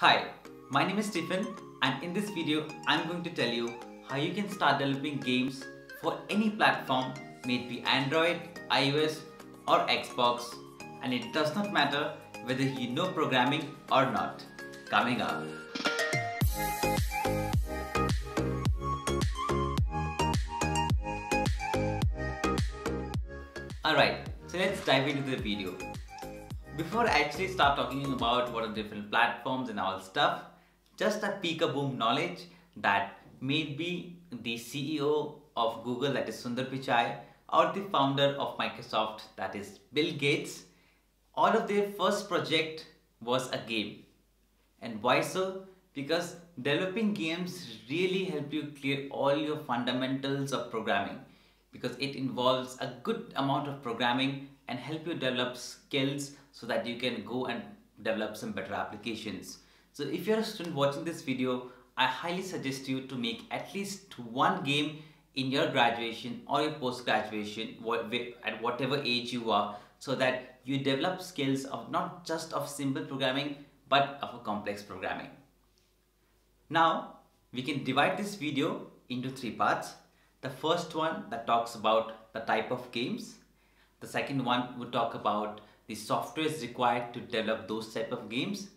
Hi, my name is Stephen and in this video I'm going to tell you how you can start developing games for any platform may it be Android, iOS or Xbox and it does not matter whether you know programming or not. Coming up. Alright, so let's dive into the video. Before I actually start talking about what are different platforms and all stuff, just a peek-a-boom knowledge that maybe the CEO of Google that is Sundar Pichai or the founder of Microsoft that is Bill Gates, all of their first project was a game. And why so? Because developing games really help you clear all your fundamentals of programming because it involves a good amount of programming and help you develop skills so that you can go and develop some better applications. So if you're a student watching this video, I highly suggest you to make at least one game in your graduation or your post-graduation at whatever age you are so that you develop skills of not just of simple programming but of a complex programming. Now we can divide this video into three parts. The first one that talks about the type of games. The second one would talk about the software is required to develop those type of games.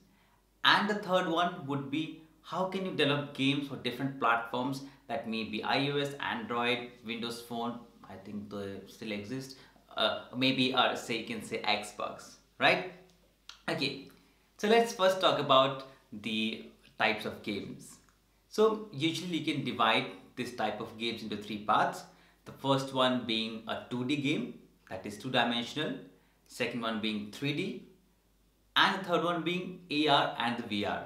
And the third one would be how can you develop games for different platforms that may be iOS, Android, Windows Phone, I think they still exist, uh, maybe or say you can say Xbox, right? Okay, so let's first talk about the types of games. So usually you can divide this type of games into three parts. The first one being a 2D game that is two-dimensional, second one being 3D, and the third one being AR and the VR.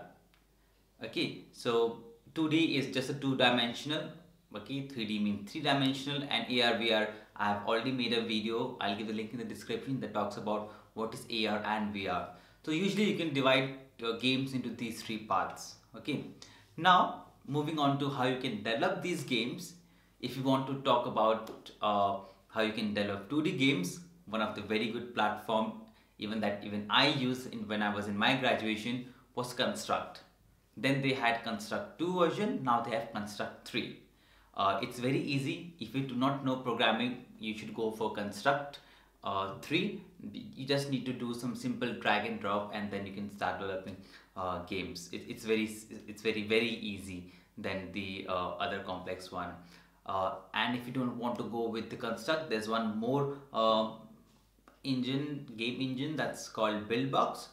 Okay, so 2D is just a two-dimensional, okay, 3D means three-dimensional, and AR, VR, I have already made a video, I'll give the link in the description that talks about what is AR and VR. So usually you can divide your games into these three parts, okay. Now, moving on to how you can develop these games, if you want to talk about uh, how you can develop 2D games, one of the very good platform even that even I used in, when I was in my graduation was Construct. Then they had Construct 2 version, now they have Construct 3. Uh, it's very easy. If you do not know programming, you should go for Construct uh, 3. You just need to do some simple drag and drop and then you can start developing uh, games. It, it's very, it's very, very easy than the uh, other complex one. Uh, and if you don't want to go with the Construct, there's one more uh, engine, game engine that's called Buildbox.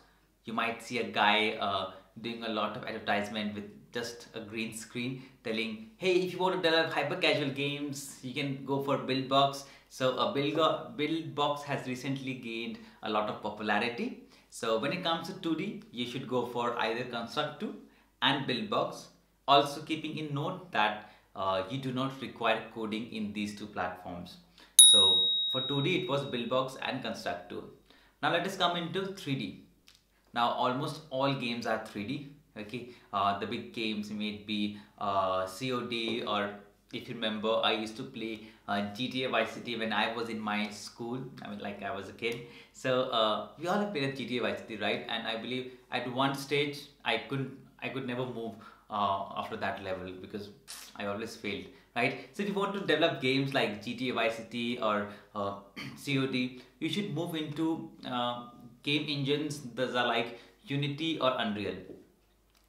You might see a guy uh, doing a lot of advertisement with just a green screen telling, hey, if you want to develop hyper casual games, you can go for Buildbox. So a build Buildbox has recently gained a lot of popularity. So when it comes to 2D, you should go for either Construct 2 and Buildbox. Also keeping in note that uh, you do not require coding in these two platforms. So for 2D, it was Buildbox and Construct 2. Now let us come into 3D. Now almost all games are 3D. Okay, uh, the big games may be uh, COD or if you remember, I used to play uh, GTA Vice City when I was in my school. I mean, like I was a kid. So uh, we all have played GTA Vice City, right? And I believe at one stage I couldn't, I could never move uh, after that level because I always failed right? So if you want to develop games like GTA Vice City or uh, COD, you should move into uh, game engines that are like Unity or Unreal.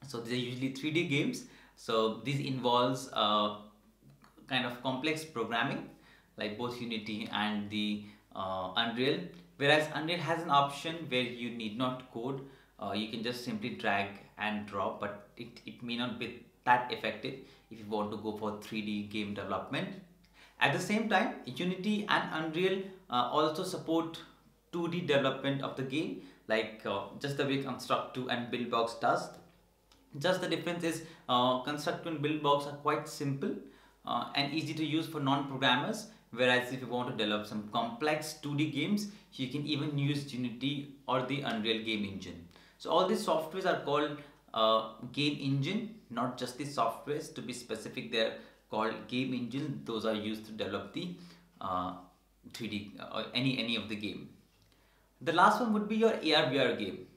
So these are usually 3D games. So this involves uh, kind of complex programming like both Unity and the uh, Unreal. Whereas Unreal has an option where you need not code. Uh, you can just simply drag and drop, but it, it may not be that effective if you want to go for 3D game development. At the same time, Unity and Unreal uh, also support 2D development of the game like uh, just the way Construct 2 and Buildbox does. Just the difference is uh, Construct 2 and Buildbox are quite simple uh, and easy to use for non-programmers whereas if you want to develop some complex 2D games you can even use Unity or the Unreal game engine. So all these softwares are called uh, game engine not just the softwares to be specific they're called game engine. Those are used to develop the uh, 3d or uh, any any of the game. The last one would be your AR VR game.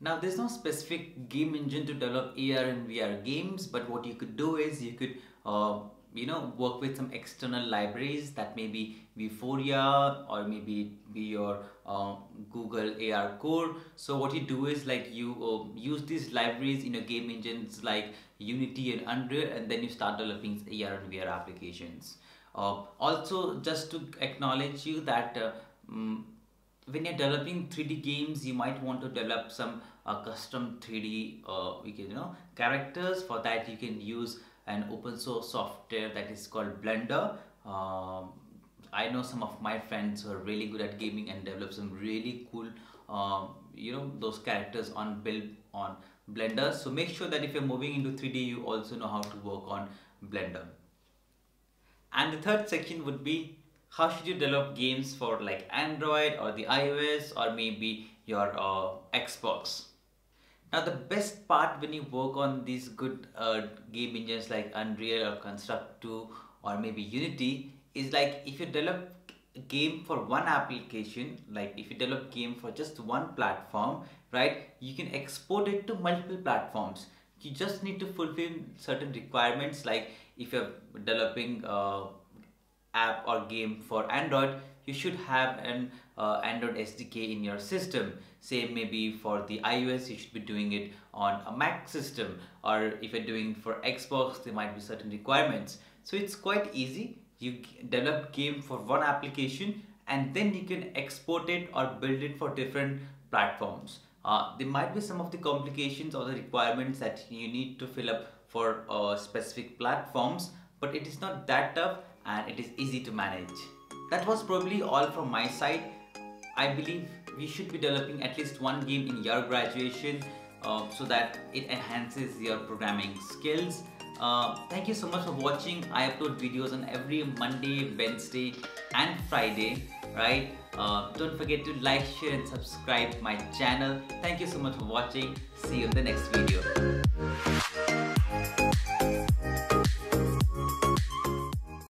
Now there's no specific game engine to develop AR and VR games, but what you could do is you could uh, you know work with some external libraries that may be Vuforia or maybe be your uh, Google AR core. So what you do is like you uh, use these libraries in your game engines like Unity and Unreal, and then you start developing AR and VR applications. Uh, also, just to acknowledge you that um, when you're developing 3D games, you might want to develop some uh, custom 3D, uh, we can you know characters. For that, you can use an open source software that is called Blender. Um, I know some of my friends who are really good at gaming and develop some really cool, um, you know, those characters on build on Blender. So make sure that if you're moving into 3D, you also know how to work on Blender. And the third section would be how should you develop games for like Android or the iOS or maybe your uh, Xbox. Now the best part when you work on these good uh, game engines like Unreal or Construct 2 or maybe Unity is like if you develop a game for one application like if you develop game for just one platform right you can export it to multiple platforms. You just need to fulfill certain requirements like if you're developing uh, app or game for Android, you should have an uh, Android SDK in your system. Same maybe for the iOS, you should be doing it on a Mac system, or if you're doing for Xbox, there might be certain requirements. So it's quite easy. You develop game for one application, and then you can export it or build it for different platforms. Uh, there might be some of the complications or the requirements that you need to fill up for uh, specific platforms, but it is not that tough and it is easy to manage. That was probably all from my side. I believe we should be developing at least one game in your graduation uh, so that it enhances your programming skills. Uh, thank you so much for watching. I upload videos on every Monday, Wednesday and Friday, right? Uh, don't forget to like, share and subscribe my channel. Thank you so much for watching. See you in the next video.